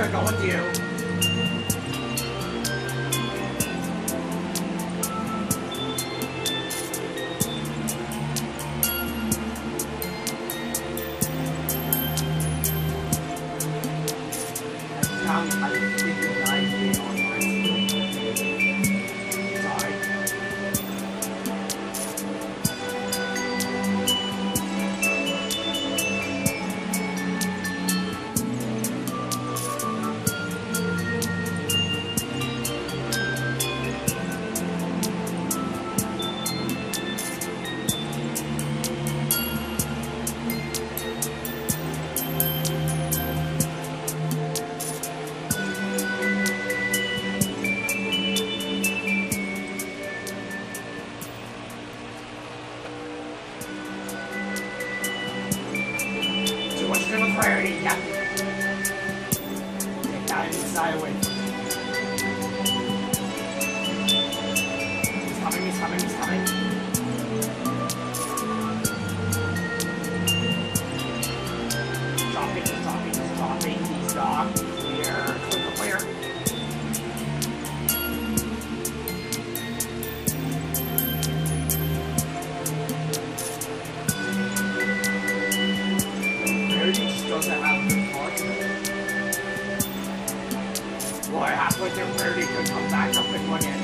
Gonna go with you? 다음에 빨리. Number priority, yeah. Take that inside away. He's coming, he's coming, he's coming. Dropping, he's dropping, he's dropping, he's dropping. with their ready to come back up in one end.